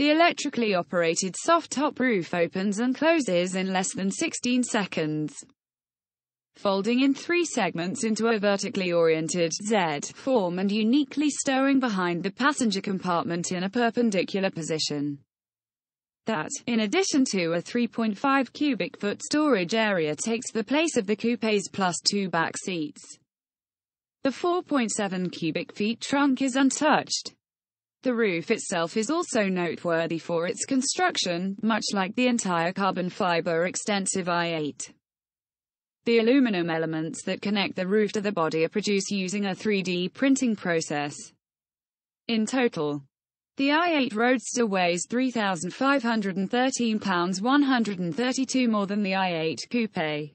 The electrically operated soft-top roof opens and closes in less than 16 seconds, folding in three segments into a vertically oriented Z form and uniquely stowing behind the passenger compartment in a perpendicular position. That, in addition to a 3.5 cubic foot storage area takes the place of the coupe's plus two back seats. The 4.7 cubic feet trunk is untouched. The roof itself is also noteworthy for its construction, much like the entire carbon fiber extensive i8. The aluminum elements that connect the roof to the body are produced using a 3D printing process. In total, the i8 Roadster weighs 3,513 pounds 132 more than the i8 Coupe.